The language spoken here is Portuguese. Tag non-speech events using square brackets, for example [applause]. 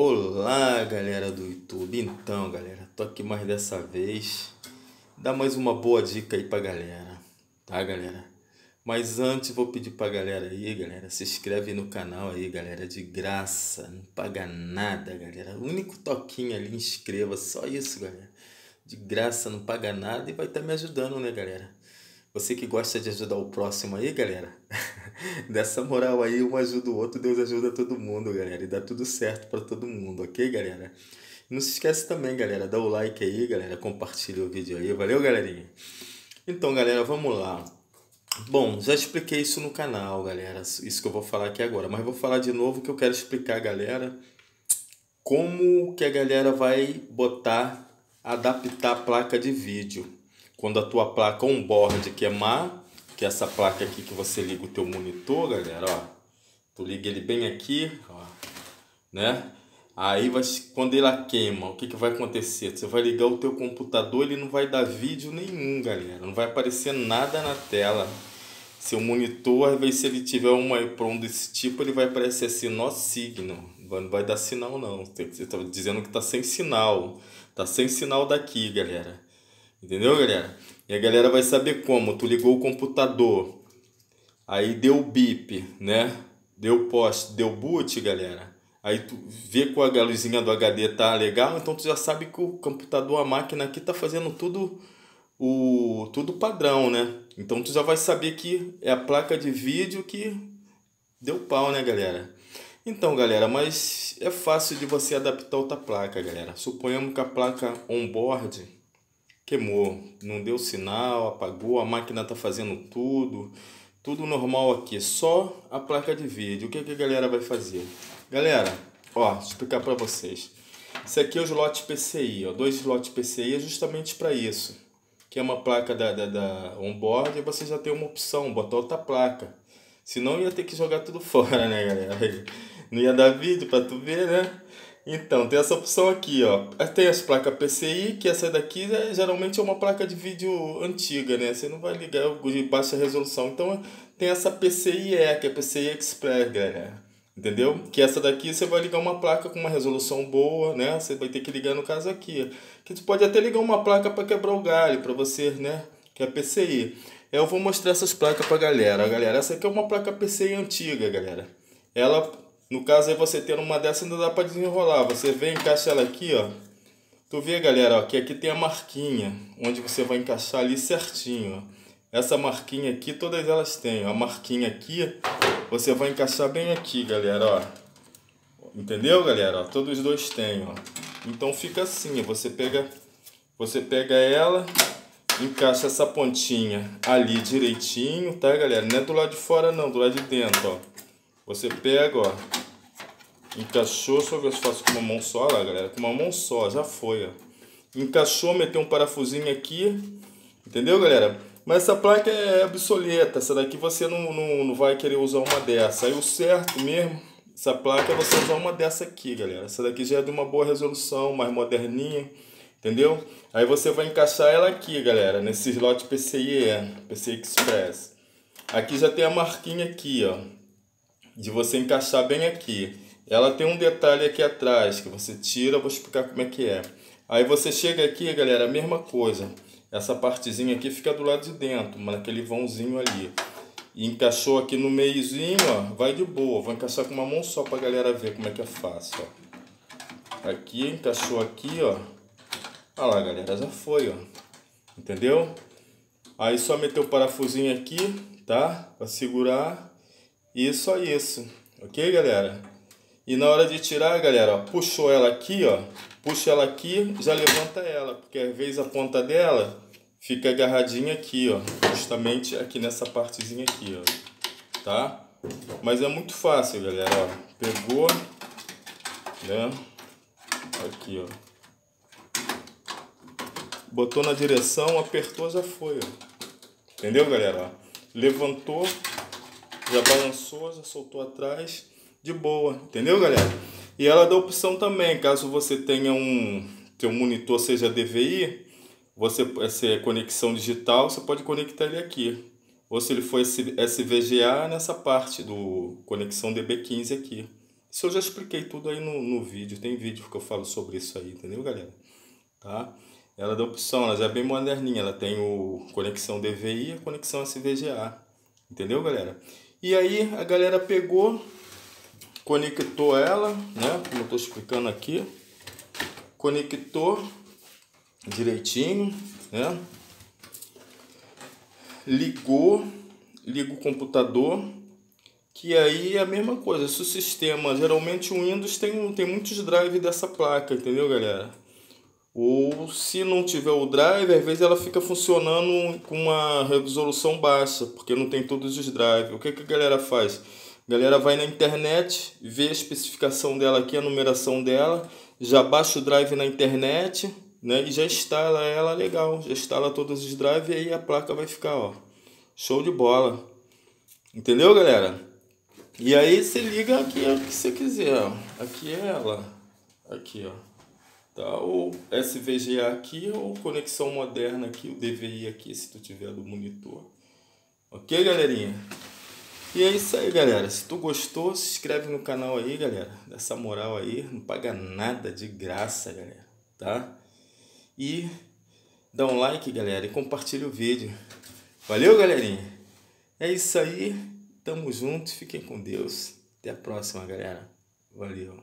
Olá, galera do YouTube. Então, galera, tô aqui mais dessa vez. Dá mais uma boa dica aí pra galera, tá, galera? Mas antes vou pedir pra galera aí, galera, se inscreve no canal aí, galera, de graça, não paga nada, galera. O único toquinho ali, inscreva, só isso, galera. De graça, não paga nada e vai estar tá me ajudando, né, galera? Você que gosta de ajudar o próximo aí, galera. [laughs] Dessa moral aí, um ajuda o outro, Deus ajuda todo mundo, galera. E dá tudo certo para todo mundo, ok, galera? Não se esquece também, galera, dá o like aí, galera. Compartilha o vídeo aí. Valeu, galerinha? Então, galera, vamos lá. Bom, já expliquei isso no canal, galera. Isso que eu vou falar aqui agora. Mas vou falar de novo que eu quero explicar, galera, como que a galera vai botar, adaptar a placa de vídeo quando a tua placa on-board queimar, que é essa placa aqui que você liga o teu monitor, galera, ó. Tu liga ele bem aqui, ó, né? Aí vai, quando ela queima, o que, que vai acontecer? Você vai ligar o teu computador, ele não vai dar vídeo nenhum, galera. Não vai aparecer nada na tela. Seu monitor, às vezes, se ele tiver uma EPROM desse tipo, ele vai aparecer assim, nó signo. Não vai dar sinal não. Você tá dizendo que tá sem sinal. Tá sem sinal daqui, galera. Entendeu, galera? E a galera vai saber como. Tu ligou o computador, aí deu bip, né? Deu post, deu boot, galera. Aí tu vê com a luzinha do HD tá legal, então tu já sabe que o computador, a máquina aqui tá fazendo tudo o tudo padrão, né? Então tu já vai saber que é a placa de vídeo que deu pau, né, galera? Então, galera, mas é fácil de você adaptar outra placa, galera. Suponhamos que a placa on-board queimou, não deu sinal, apagou, a máquina está fazendo tudo, tudo normal aqui, só a placa de vídeo. O que, que a galera vai fazer? Galera, ó, explicar para vocês. Isso aqui é o slot PCI, ó, dois slots PCI é justamente para isso. Que é uma placa da, da, da onboard e você já tem uma opção, botar outra placa. Senão ia ter que jogar tudo [laughs] fora, né, galera? Não ia dar vídeo para tu ver, né? Então, tem essa opção aqui, ó. Tem as placas PCI, que essa daqui é, geralmente é uma placa de vídeo antiga, né? Você não vai ligar de baixa resolução. Então, tem essa PCIe, que é PCI Express, galera. Entendeu? Que essa daqui você vai ligar uma placa com uma resolução boa, né? Você vai ter que ligar no caso aqui. Que você pode até ligar uma placa para quebrar o galho, para você, né? Que é PCI. Eu vou mostrar essas placas pra galera. Galera, essa aqui é uma placa PCI antiga, galera. Ela no caso aí você tendo uma dessa ainda dá para desenrolar. Você vem encaixa ela aqui, ó. Tu vê, galera, ó, que aqui tem a marquinha, onde você vai encaixar ali certinho, ó. Essa marquinha aqui, todas elas têm. A marquinha aqui, você vai encaixar bem aqui, galera, ó. Entendeu, galera? Ó, todos os dois têm, ó. Então fica assim, você pega, você pega ela, encaixa essa pontinha ali direitinho, tá, galera? Não é do lado de fora não, do lado de dentro, ó. Você pega, ó, encaixou, só ver se faço com uma mão só, lá galera, com uma mão só, já foi, ó. Encaixou, meteu um parafusinho aqui, entendeu galera? Mas essa placa é obsoleta, essa daqui você não, não, não vai querer usar uma dessa. Aí o certo mesmo, essa placa é você usar uma dessa aqui, galera. Essa daqui já é de uma boa resolução, mais moderninha, entendeu? Aí você vai encaixar ela aqui, galera, nesse slot PCIe, PCI Express. Aqui já tem a marquinha aqui, ó de você encaixar bem aqui. Ela tem um detalhe aqui atrás que você tira, vou explicar como é que é. Aí você chega aqui, galera, a mesma coisa. Essa partezinha aqui fica do lado de dentro, naquele vãozinho ali. E encaixou aqui no meiozinho, ó, vai de boa. Vou encaixar com uma mão só pra galera ver como é que é fácil, ó. Aqui, encaixou aqui, ó. Olha lá, galera, já foi, ó. Entendeu? Aí só meter o parafusinho aqui, tá? Pra segurar e só isso, ok, galera? E na hora de tirar, galera, ó, puxou ela aqui, ó, puxa ela aqui, já levanta ela, porque às vezes a ponta dela fica agarradinha aqui, ó, justamente aqui nessa partezinha aqui, ó, tá? Mas é muito fácil, galera, ó, pegou, né, aqui, ó, botou na direção, apertou, já foi, ó, entendeu, galera? Ó, levantou, já balançou, já soltou atrás, de boa, entendeu, galera? E ela dá opção também, caso você tenha um teu monitor seja DVI, você essa é conexão digital, você pode conectar ele aqui. Ou se ele for SVGA nessa parte do conexão DB15 aqui, Isso eu já expliquei tudo aí no, no vídeo, tem vídeo que eu falo sobre isso aí, entendeu, galera? Tá? Ela dá opção, ela já é bem moderninha, ela tem o conexão DVI e a conexão SVGA, entendeu, galera? E aí a galera pegou, conectou ela, né, como eu estou explicando aqui, conectou direitinho, né? Ligou, liga o computador, que aí é a mesma coisa. Se o sistema, geralmente o Windows tem, tem muitos drives dessa placa, entendeu, galera? Ou se não tiver o drive, às vezes ela fica funcionando com uma resolução baixa, porque não tem todos os drives. O que, que a galera faz? A galera vai na internet, vê a especificação dela aqui, a numeração dela, já baixa o drive na internet, né? E já instala ela legal, já instala todos os drives e aí a placa vai ficar, ó, show de bola. Entendeu, galera? E aí você liga aqui o que você quiser. Aqui é ela. Aqui, ó. Tá? Ou SVGA aqui ou conexão moderna aqui, o DVI aqui, se tu tiver do monitor. Ok, galerinha? E é isso aí, galera. Se tu gostou, se inscreve no canal aí, galera. Dessa moral aí, não paga nada de graça, galera, tá? E dá um like, galera, e compartilha o vídeo. Valeu, galerinha? É isso aí. Tamo junto. Fiquem com Deus. Até a próxima, galera. Valeu.